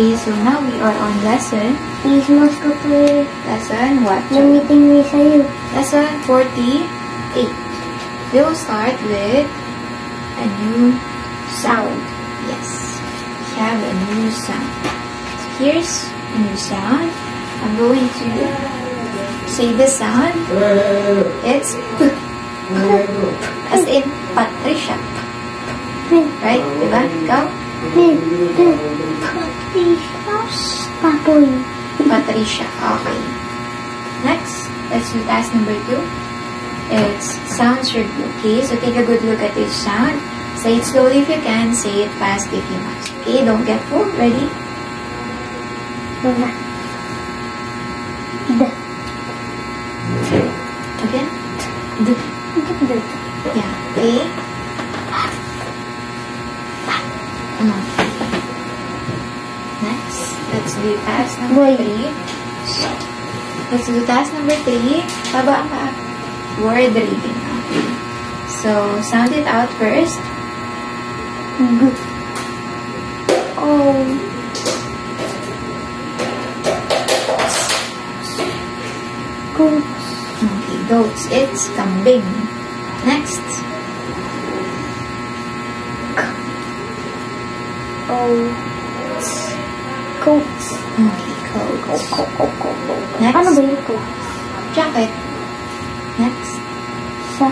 Okay, so now we are on lesson. Please ko po eh. Lesson what? Namiting mo sa'yo. Lesson 48. We will start with a new sound. Yes, we have a new sound. So here's a new sound. I'm going to say the sound. It's P. As in Patricia. Right? Diba? Ikaw? Patricia. Okay. Next, let's do task number two. It's sounds review. Okay, so take a good look at each sound. Say it slowly if you can. Say it fast if you must. Okay, don't get fooled. Ready? Again? D. D. Yeah. A. Let's do task number Boy. three. Let's do task number three. Baba ang paa. Word reading. So, sound it out first. G. Oh. Goats. Okay, goats. It's kambing. Next. Oh. Goats. Okay, goats. Go, go, go, go. Next. Ano ba goats? Jacket. Next. Sa.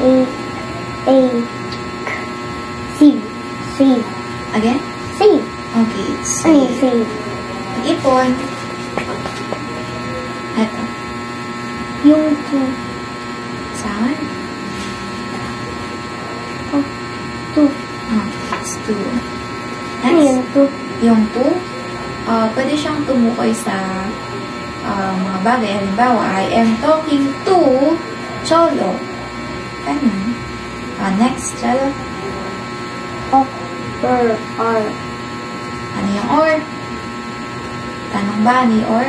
A. A. K. C. C. Again. C. Okay, it's Ano yung C? ipon. Eto. Yung T. Sound. Oh. Two. Okay, it's two. Next. yung two? Yung two, ah pwede siyang tumukoy sa ah, mga bagay. Halimbawa, I am talking to Cholo. Ganun. Ah, next, Cholo. O. R. R. Ano yung or? Tanong ba ni or?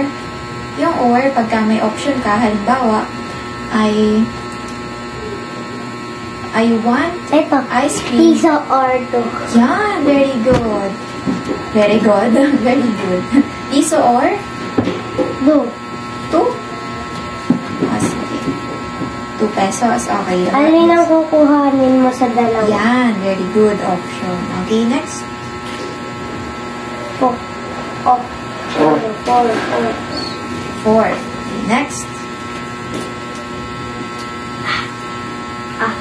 Yung or, pagka may option ka, halimbawa, I I want Ito. ice cream. Isa R to. Yan, very good. Very good. very good. Piso or? Do. Two? Ah, sige. Two pesos. Okay. Yun ang kukuhanin mo sa dalawa? Yan, very good option. Okay, next. Four. Oh. Four. Four. Four. Four. Okay, next. Ah.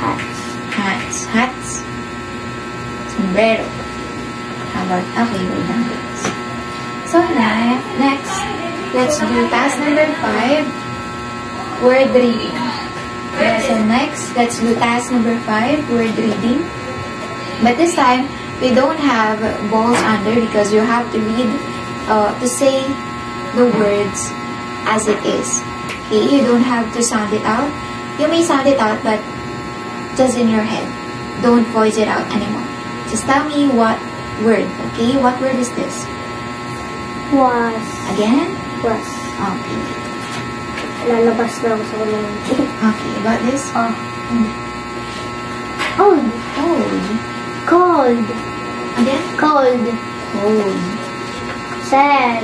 Hats. Hats. Hats. Sombrero. How about, okay, wait lang. So, next, let's do task number five, word reading. Okay, so next, let's do task number five, word reading. But this time, we don't have balls under because you have to read, uh, to say the words as it is. Okay, you don't have to sound it out. You may sound it out, but just in your head. Don't voice it out anymore. Just tell me what word, okay? What word is this? Was. Again? Was. Okay. Lalabas ako sa ulan. Okay, about this? Oh. Cold. Cold. Cold. Again? Cold. Cold. Sad.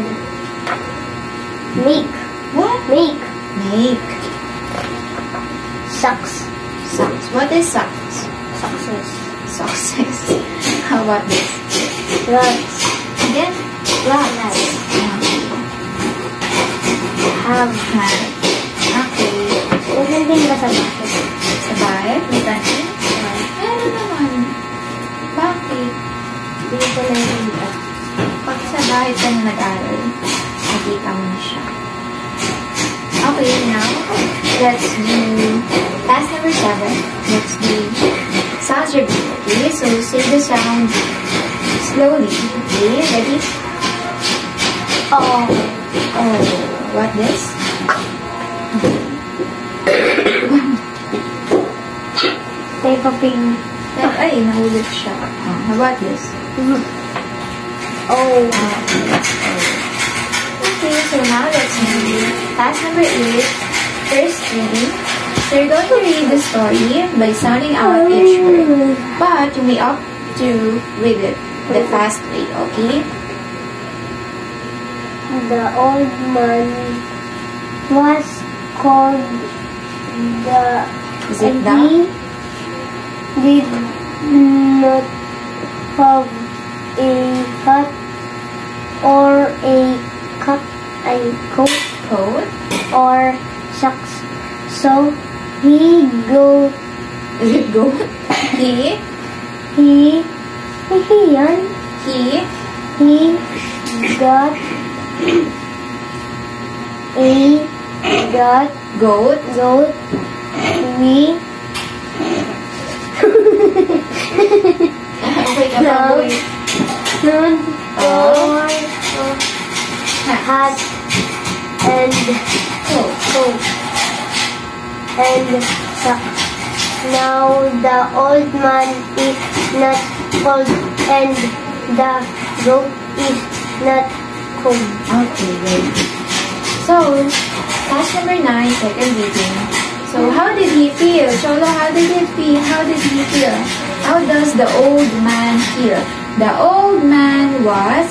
Make. What? Make. Make. Sucks. Sucks. What is sucks? Success. Success. How about this? Rugs. Again? Rugs. Have. Hat. Okay. Meron din ba sa bakit? Sa bahay? May kantin? Meron naman. Bakit? Hindi ko na yung Pag sa bahay ka na nag-aral, nakita mo na siya. Okay, now, let's do task number seven. Let's do sounds review. Okay, so say the sound slowly. Okay, ready? Oh. Oh, what this? Peppa Pig. Ay, nahulog siya. Oh, how about this? Oh. Ah, Okay, so now let's do task number eight, first reading. So you're going to read the story by sounding out each word, but you may opt to read it The fast way, okay? The old man was called the Is it the? he did not have a hat or a cut a coat Coat? or socks. So he go Is it goat? He? he he. He? He got a got Goat? goat we? Food Oh. for Hat. and Coat. coat and. Now the old man is not cold and the goat is not cold. Okay, good. So, task number nine, second reading. So, how did he feel? Cholo, how did he feel? How did he feel? How does the old man feel? The old man was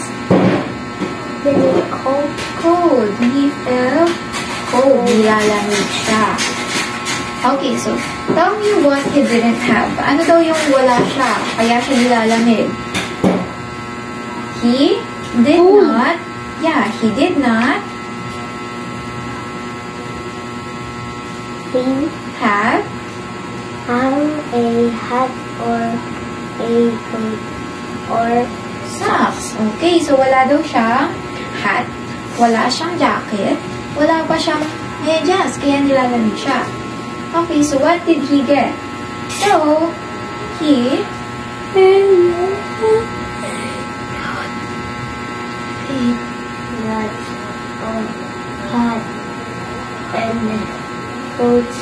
Very cold. cold. He felt cold. Nilalamig siya. Okay, so, tell me what he didn't have. Ano daw yung wala siya, kaya siya nilalamig? He did Cold. not, yeah, he did not He have have a hat or a coat or socks. Okay, so wala daw siyang hat, wala siyang jacket, wala pa siyang medyas, kaya nilalamig siya. Okay, so what did he get? So, he got a hat and coats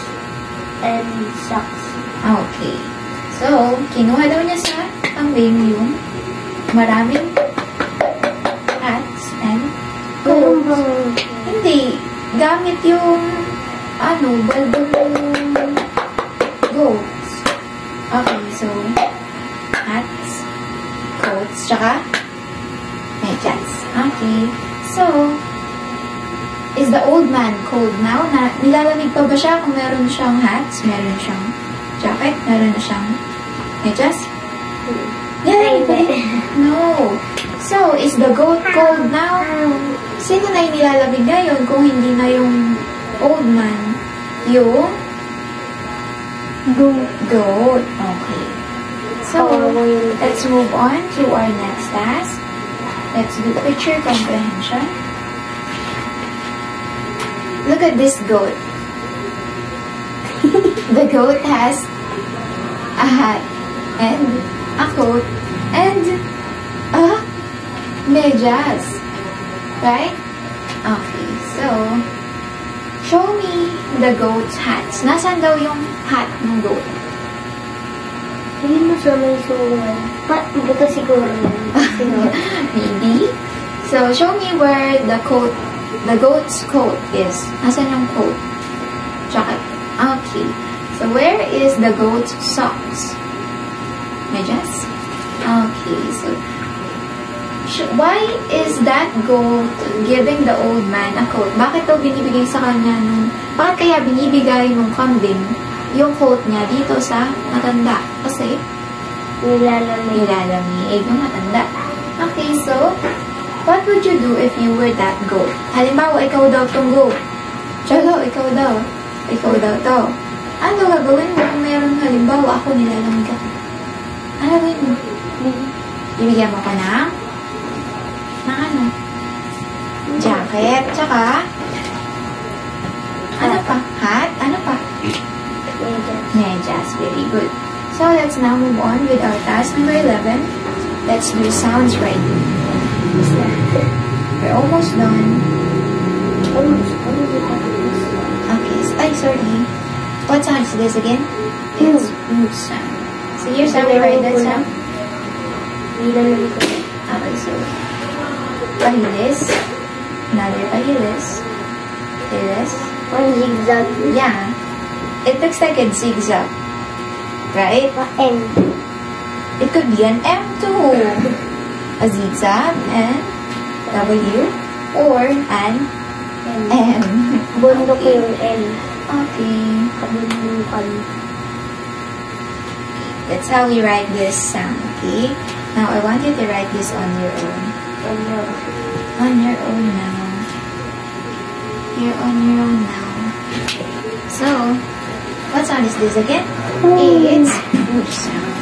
and socks. Okay. So, kinuha daw niya sa kambing yung maraming hats and Meron coats. Bang Hindi. Gamit yung, ano, balbo ng goats. Okay, so, hats, coats, tsaka medyas. Okay. So, is the old man cold now? Na, nilalamig pa ba siya kung meron siyang hats, meron siyang jacket, meron na siyang medyas? Din. No. So, is the goat cold now? Sino na yung nilalamig ngayon kung hindi na yung old man? Yung goat? goat. Okay. So, let's move on to our next task. Let's do picture comprehension. Look at this goat. the goat has a hat and a coat and a medyas. Right? Okay, so show me the goat's hats. Nasaan daw yung hat ng goat? Hindi mo sa may suwan. Pa, buto siguro. Siguro. Maybe. So, show me where the coat, the goat's coat is. Nasaan yung coat? Jacket. Okay. So, where is the goat's socks? Medyas? Okay. So, why is that goat giving the old man a coat? Bakit daw binibigay sa kanya nung, bakit kaya binibigay nung kambing yung coat niya dito sa matanda? Kasi, Nilalamig. nilalamig ng matanda. Okay, so, what would you do if you were that goat? Halimbawa, ikaw daw tong goat. Chalo, ikaw daw. Ikaw daw to. Ano gagawin mo kung meron halimbawa ako nilalamig ako? Ano gagawin mo? Ibigyan mo ko ng ng ano? Jacket, tsaka ano pa? Hat? Ano pa? Medyas. Very good. So let's now move on with our task number 11. Let's do sounds right. We're almost done. Ano, ano dito? Okay. Ay, sorry. What sound is this again? It's U sound. So here's how we write that sound. Okay, so pahilis. Another pahilis. Pahilis. One zigzag. Yeah. It looks like a zigzag. Right? Pa M. It could be an M too. a zigzag and W or an And, M. bundok ko yung L. Okay. Kabundukan. That's how we write this sound, okay? Now, I want you to write this on your own. Ano? On your own now. You're on your own now. So, what sound is this again? It's ooh sound.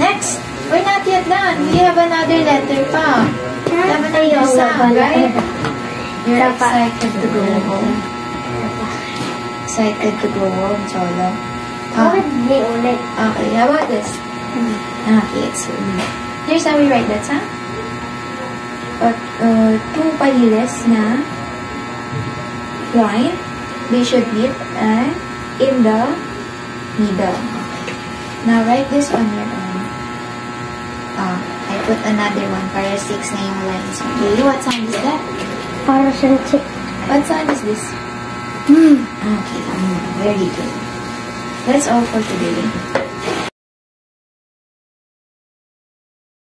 Next, we're not yet done. We have another letter pa. We have another sound, right? You're excited to go home. Excited to go home, Cholo. Ah, di okay, how about this? Okay, it's um, Here's how we write that sound. But, uh, two pahiles na line, they should meet and in the middle. Now, write this on your own. Ah, I put another one para six na yung lines. Okay, what sound is that? Para siyang chick. What sound is this? Hmm. Okay, mm, very good. That's all for today.